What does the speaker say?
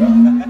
Mm-hmm.